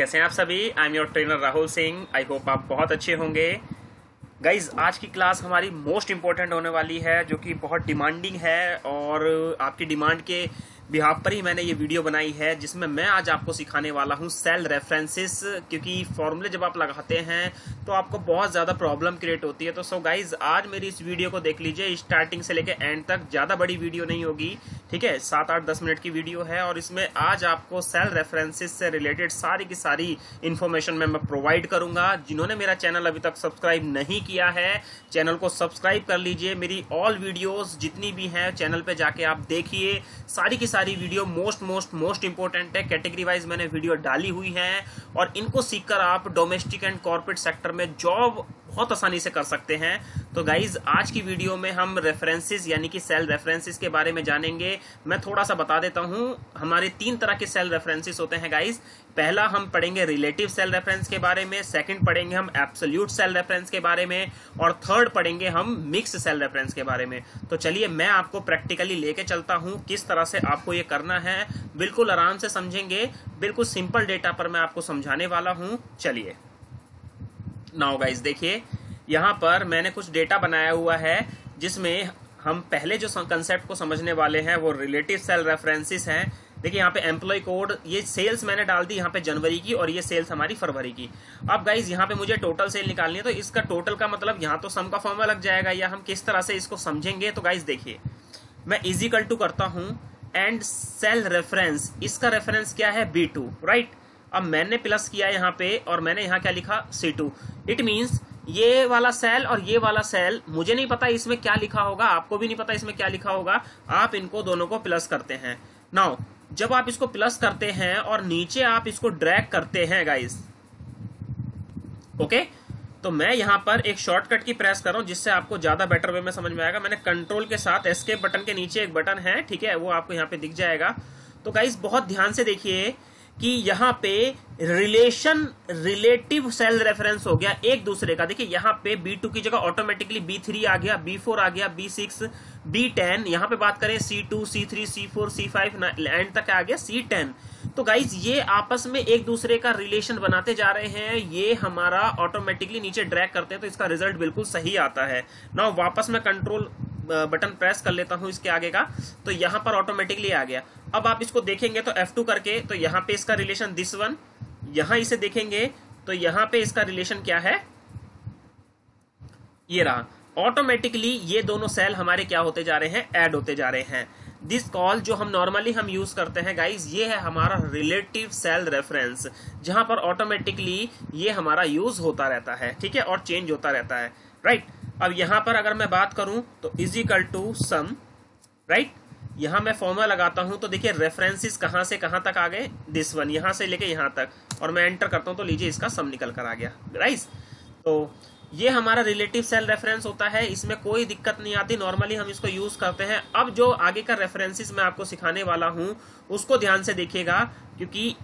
कैसे हैं आप सभी? I am your trainer Rahul Singh I hope आप बहुत अच्छे होंगे। गाइज़ आज की क्लास हमारी मोस्ट इंपॉर्टेंट होने वाली है, जो कि बहुत डिमांडिंग है और आपकी डिमांड के बिहाफ पर ही मैंने ये वीडियो बनाई है जिसमें मैं आज आपको सिखाने वाला हूँ सेल रेफरेंसेस क्योंकि फॉर्मूले जब आप लगाते हैं तो आपको बहुत ज़्यादा प्रॉब्लम क्रिएट होती है। तो सो गाइज़ आज मेरी इस वीडियो को देख लीजिए स्टार्टिंग से लेकर एंड तक ज़्यादा बड़ी वीडियो नहीं होगी ठीक है? सात आठ दस मिनट की वीडियो है और इसमें आज आपको सेल रेफरेंसेस से रिलेटेड सारी की सारी इन्फॉर्मेशन मैं, मैं प्रोवाइड करूँगा। जिन्होंने मेरा चैनल अभी तक सब्सक्राइब नहीं किया है चैनल को सब्सक्राइब कर लीजिए। मेरी ऑल वीडियोस जितनी भी हैं चैनल पे जाके आप देखिए सारी की सारी video most most most important है। कैटेगरी वाइज मैंने वीडियो डाली हुई है और इनको सीखकर आप डोमेस्टिक एंड कॉर्पोरेट सेक्टर में जॉब बहुत आसानी से कर सकते हैं। तो गाइज़ आज की वीडियो में हम रेफरेंसेस यानी कि सेल रेफरेंसेस के बारे में जानेंगे। मैं थोड़ा सा बता देता हूँ। हमारे तीन तरह के सेल रेफरेंसेस होते हैं गाइज़ पहला हम पढ़ेंगे रिलेटिव सेल रेफरेंस के बारे में सेकंड पढ़ेंगे हम एब्सोल्यूट सेल रेफरेंस के बारे में, और थर्ड पढ़ेंगे हम मिक्स सेल रेफरेंस के बारे में। तो चलिए मैं आपको प्रैक्टिकली लेके चलता हूँ, किस तरह से आपको ये करना है। बिल्कुल आराम से समझेंगे, बिल्कुल सिंपल डेटा पर मैं आपको समझाने वाला हूँ। चलिए। नाउ गाइस देखिए, यहाँ पर मैंने कुछ डेटा बनाया हुआ है, जिसमें हम पहले जो कंसेप्ट को समझने वाले हैं, वो रिलेटिव सेल रेफरेंसेस हैं। देखिए, यहाँ पे एम्प्लॉय कोड ये सेल्स मैंने डाल दी यहाँ पे जनवरी की और ये सेल्स हमारी फरवरी की। अब गाइज़ यहाँ पे मुझे टोटल सेल निकालनी है तो इसका टोटल का मतलब यहाँ तो सम का फॉर्मा लग जाएगा, या हम किस तरह से इसको समझेंगे? तो गाइज़ देखिए, मैं इजिकल टू करता हूँ एंड सेल रेफरेंस इसका रेफरेंस क्या है? बी टू राइट अब मैंने प्लस किया यहाँ पे, और मैंने यहाँ क्या लिखा? सी टू इट मीन्स ये वाला सेल और ये वाला सेल मुझे नहीं पता इसमें क्या लिखा होगा, आपको भी नहीं पता इसमें क्या लिखा होगा, आप इनको दोनों को प्लस करते हैं। नाउ जब आप इसको प्लस करते हैं और नीचे आप इसको ड्रैग करते हैं गाइस ओके तो मैं यहाँ पर एक शॉर्टकट की प्रेस कर रहा हूँ, जिससे आपको ज़्यादा बेटर वे में समझ में आएगा। मैंने कंट्रोल के साथ एस्केप बटन के नीचे एक बटन है, ठीक है? वो आपको यहाँ पे दिख जाएगा। तो गाइस बहुत ध्यान से देखिए कि यहाँ पे रिलेशन रिलेटिव सेल रेफरेंस हो गया एक दूसरे का। देखिए, यहाँ पे B2 की जगह ऑटोमेटिकली B3 आ गया B4 आ गया B6 B10 यहाँ पे बात करें C2 C3 C4 C5 and तक आ गया C10 तो गाइज़ ये आपस में एक दूसरे का रिलेशन बनाते जा रहे हैं। ये हमारा ऑटोमेटिकली नीचे ड्रैग करते हैं तो इसका रिज़ल्ट बिल्कुल सही आता है। ना वापस में कंट्रोल बटन प्रेस कर लेता हूँ इसके आगे का। तो यहाँ पर ऑटोमेटिकली आ गया। अब आप इसको देखेंगे तो F2 करके तो यहाँ पे इसका रिलेशन दिस वन यहाँ इसे देखेंगे तो यहाँ पे इसका रिलेशन क्या है? ये रहा। ऑटोमेटिकली ये दोनों सेल हमारे क्या होते जा रहे हैं? ऐड होते जा रहे हैं। दिस कॉल जो हम नॉर्मली हम यूज़ करते हैं गाइज़ ये है हमारा रिलेटिव सेल रेफरेंस जहाँ पर ऑटोमेटिकली ये हमारा यूज़ होता रहता है, ठीक है? और चेंज होता रहता है राइट right? अब यहाँ पर अगर मैं बात करूँ तो इजिकल टू सम राइट यहाँ मैं फॉर्मुला लगाता हूँ तो देखिए रेफरेंसेस कहाँ से कहाँ तक आ गए? दिस वन यहाँ से लेके यहाँ तक। और मैं एंटर करता हूँ तो लीजिए इसका सम निकल कर आ गया। राइट तो ये हमारा रिलेटिव सेल रेफरेंस होता है, इसमें कोई दिक्कत नहीं आती। नॉर्मली हम इसको यूज़ करते हैं। अब जो आगे का रेफरेंसेस मैं आपको सिखाने वाला हूँ, उसको ध्यान से देखिएगा, क्योंकि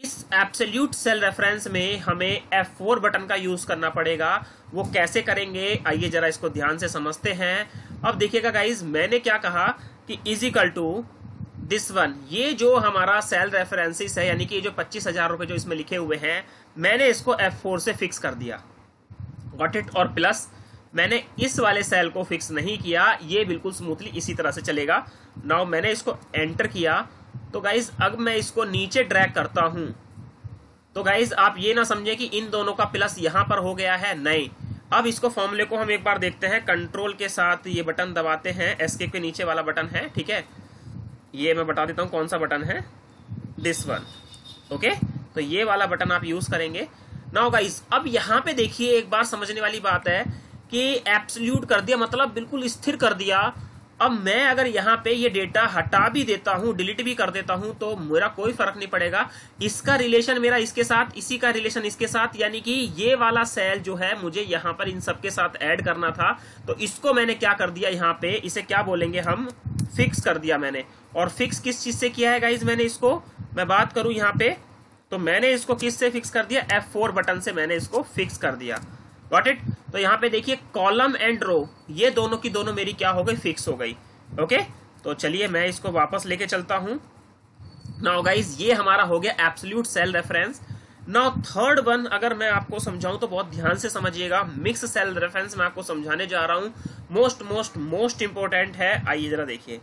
इस एब्सोल्यूट सेल रेफरेंस में हमें F4 बटन का यूज़ करना पड़ेगा। वो कैसे करेंगे? आइए जरा इसको ध्यान से समझते हैं। अब देखिएगा गाइज़ मैंने क्या कहा कि इजिकल टू दिस वन ये जो हमारा सेल रेफरेंसिस है, यानी कि ये जो पच्चीस हज़ार रुपए जो इसमें लिखे हुए हैं, मैंने इसको F4 से फिक्स कर दिया। गॉट इट और प्लस मैंने इस वाले सेल को फिक्स नहीं किया। ये बिल्कुल स्मूथली इसी तरह से चलेगा। नाउ मैंने इसको एंटर किया। तो गाइज़ अब मैं इसको नीचे ड्रैग करता हूँ। तो गाइज़ आप ये ना समझे कि इन दोनों का प्लस यहाँ पर हो गया है, नहीं। अब इसको फॉर्मूले को हम एक बार देखते हैं। कंट्रोल के साथ ये बटन दबाते हैं। एसके के नीचे वाला बटन है, ठीक है? ये मैं बता देता हूँ कौन सा बटन है। दिस वन ओके तो ये वाला बटन आप यूज़ करेंगे। नाउ गाइज़ अब यहाँ पे देखिए, एक बार समझने वाली बात है कि एब्सोल्यूट कर दिया मतलब बिल्कुल स्थिर कर दिया। अब मैं अगर यहाँ पे ये डेटा हटा भी देता हूँ डिलीट भी कर देता हूँ तो मेरा कोई फ़र्क नहीं पड़ेगा। इसका रिलेशन मेरा इसके साथ, इसी का रिलेशन इसके साथ, यानी कि ये वाला सेल जो है मुझे यहाँ पर इन सबके साथ ऐड करना था। तो इसको मैंने क्या कर दिया यहाँ पे? इसे क्या बोलेंगे हम? फिक्स कर दिया मैंने। और फिक्स किस चीज़ से किया है गाइज़ मैंने इसको? मैं बात करूँ यहाँ पे। तो मैंने इसको किस से फिक्स कर दिया? F4 बटन से मैंने इसको फिक्स कर दिया। गॉट इट तो यहाँ पे देखिए कॉलम एंड रो ये दोनों की दोनों मेरी क्या हो गई फिक्स हो गई। ओके तो चलिए, मैं इसको वापस लेके चलता हूँ। नाउ गाइज़ ये हमारा हो गया absolute cell reference now third one अगर मैं आपको समझाऊं तो बहुत ध्यान से समझिएगा। मिक्स सेल रेफरेंस मैं आपको समझाने जा रहा हूँ। मोस्ट मोस्ट मोस्ट इंपॉर्टेंट है। आइए जरा देखिए।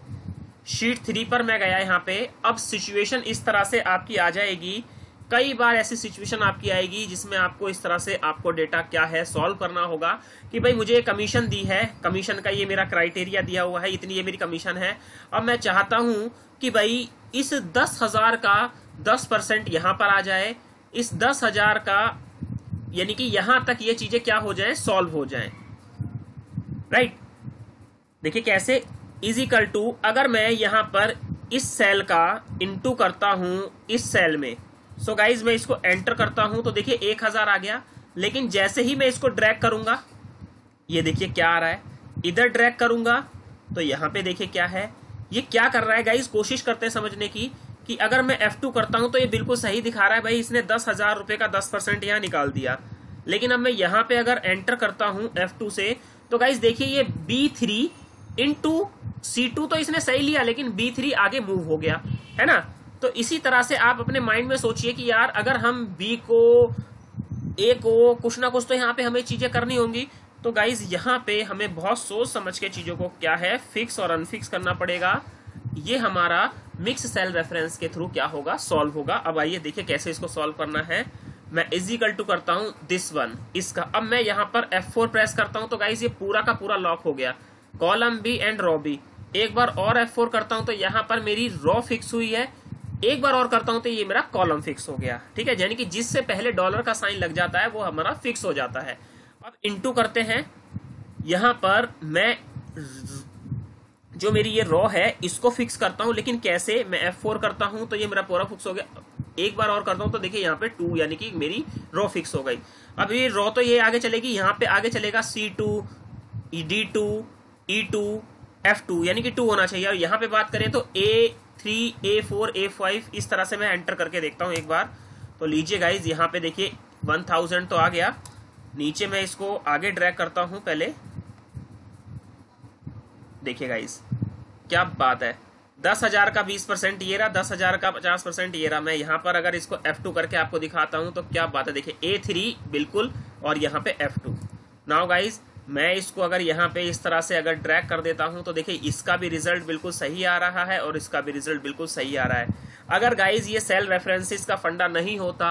शीट थ्री पर मैं गया यहाँ पे। अब सिचुएशन इस तरह से आपकी आ जाएगी। कई बार ऐसी सिचुएशन आपकी आएगी जिसमें आपको इस तरह से आपको डेटा क्या है सॉल्व करना होगा कि भाई मुझे कमीशन दी है। कमीशन का ये मेरा क्राइटेरिया दिया हुआ है, इतनी ये मेरी कमीशन है। अब मैं चाहता हूँ कि भाई इस दस हज़ार का दस परसेंट यहाँ पर आ जाए। इस दस हज़ार का यानी कि यहाँ तक ये चीज़ें क्या हो जाए सॉल्व हो जाए। राइट देखिए कैसे इजिकल टू अगर मैं यहाँ पर इस सेल का इंटू करता हूँ, इस सेल में सो so गाइज़ मैं इसको एंटर करता हूँ तो देखिए एक हज़ार आ गया। लेकिन जैसे ही मैं इसको ड्रैग करूँगा, ये देखिए क्या आ रहा है। इधर ड्रैग करूँगा तो यहाँ पे देखिए क्या है। ये क्या कर रहा है गाइज़ कोशिश करते हैं समझने की, कि अगर मैं F2 करता हूँ तो ये बिल्कुल सही दिखा रहा है भाई, इसने दस हज़ार रुपए का दस परसेंट यहाँ निकाल दिया। लेकिन अब मैं यहाँ पे अगर एंटर करता हूँ F2 से तो गाइज़ देखिए ये B3 थ्री इंटू सी तो इसने सही लिया, लेकिन B3 आगे मूव हो गया, है ना? तो इसी तरह से आप अपने माइंड में सोचिए कि यार, अगर हम बी को ए को, कुछ ना कुछ तो यहाँ पे हमें चीज़ें करनी होंगी। तो गाइज़ यहाँ पे हमें बहुत सोच समझ के चीज़ों को क्या है फिक्स और अनफिक्स करना पड़ेगा। ये हमारा मिक्स सेल रेफरेंस के थ्रू क्या होगा? सॉल्व होगा। अब आइए देखिए कैसे इसको सॉल्व करना है। मैं इजिकल टू करता हूँ दिस वन इसका, अब मैं यहाँ पर F4 प्रेस करता हूँ। तो गाइज़ ये पूरा का पूरा लॉक हो गया। Column B and row B एक बार और F4 करता हूँ तो यहाँ पर मेरी रॉ फिक्स हुई है। एक बार और करता हूँ तो ये मेरा कॉलम फिक्स हो गया। ठीक है? यानी कि जिससे पहले डॉलर का साइन लग जाता है, वो हमारा फिक्स हो जाता है। अब इंटू करते हैं। यहाँ पर मैं जो मेरी ये रॉ है, इसको फिक्स करता हूँ, लेकिन कैसे? मैं एफ़ फोर करता हूँ तो ये मेरा पूरा फिक्स हो गया। एक बार और करता हूँ तो देखिए यहाँ पे टू यानी कि मेरी रॉ फिक्स हो गई। अब ये रॉ तो ये आगे चलेगी, यहाँ पे आगे चलेगा C two D two E two F two यानी कि टू होना चाहिए। और यहाँ पे बात करें तो A three A four A five इस तरह से मैं एंटर करके देखता हूँ एक बार। तो लीजिए गाइज़ यहाँ पे देखिए वन थाउज़ेंड तो आ गया। नीचे मैं इसको आगे ड्रैग करता हूँ पहले। देखिए गाइज़ क्या बात है। दस हज़ार का बीस परसेंट ये रहा, दस हज़ार का पचास परसेंट ये रहा। मैं यहाँ पर अगर इसको एफ़ टू करके आपको दिखाता हूँ तो क्या बात है। देखिए ए थ्री बिल्कुल, और यहाँ पे एफ़ टू नाउ गाइज़ मैं इसको अगर यहाँ पे इस तरह से अगर ड्रैग कर देता हूँ तो देखिए, इसका भी रिज़ल्ट बिल्कुल सही आ रहा है और इसका भी रिज़ल्ट बिल्कुल सही आ रहा है। अगर गाइज़ ये सेल रेफरेंसेस का फंडा नहीं होता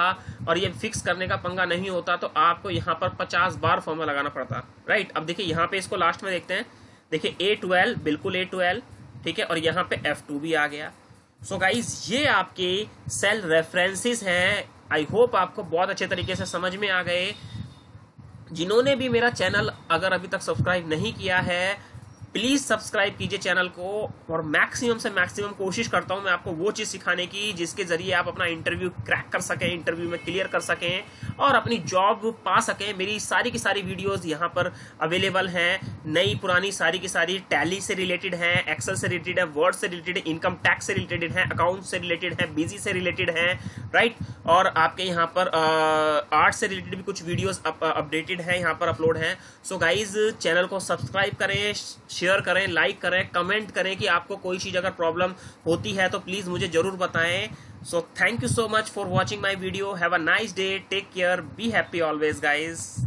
और ये फिक्स करने का पंगा नहीं होता तो आपको यहाँ पर पचास बार फॉर्मा लगाना पड़ता राइट अब देखिए, यहाँ पे इसको लास्ट में देखते हैं। देखिए ए ट्वेल्व बिल्कुल ए ट्वेल्व ठीक है? और यहाँ पे एफ़ टू भी आ गया। सो so गाइज़ ये आपके सेल रेफरेंसेस हैं। आई होप आपको बहुत अच्छे तरीके से समझ में आ गए। जिन्होंने भी मेरा चैनल अगर अभी तक सब्सक्राइब नहीं किया है प्लीज़ सब्सक्राइब कीजिए चैनल को और मैक्सिमम से मैक्सिमम कोशिश करता हूँ मैं आपको वो चीज़ सिखाने की जिसके ज़रिए आप अपना इंटरव्यू क्रैक कर सकें इंटरव्यू में क्लियर कर सकें। और अपनी जॉब पा सकें। मेरी सारी की सारी वीडियोस यहाँ पर अवेलेबल हैं। नई पुरानी सारी की सारी टैली से रिलेटेड है एक्सेल से रिलेटेड है वर्ड से रिलेटेड इनकम टैक्स से रिलेटेड है अकाउंट से रिलेटेड है बिज़ी से रिलेटेड है राइट और आपके यहाँ पर आर्ट से रिलेटेड भी कुछ वीडियोस अपडेटेड है, यहाँ पर अपलोड है। सो गाइज़ चैनल को सब्सक्राइब करें शेयर करें लाइक करें कमेंट करें कि आपको कोई चीज़ अगर प्रॉब्लम होती है तो प्लीज़ मुझे ज़रूर बताएँ। So thank you so much for watching my video. Have a nice day. Take care. Be happy always guys.